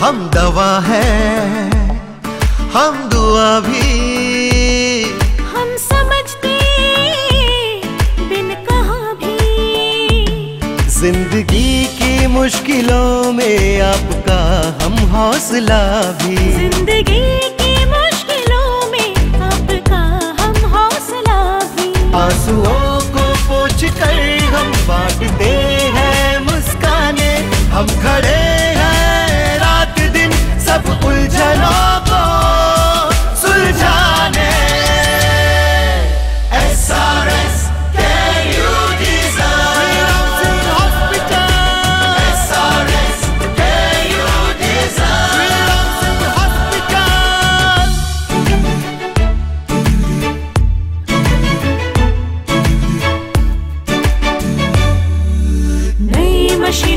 हम दवा है हम दुआ भी। हम समझते बिन कहा भी। ज़िंदगी की मुश्किलों में आपका हम हौसला भी। ज़िंदगी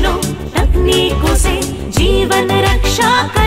अपनी को से जीवन रक्षा कर